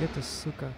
это, сука,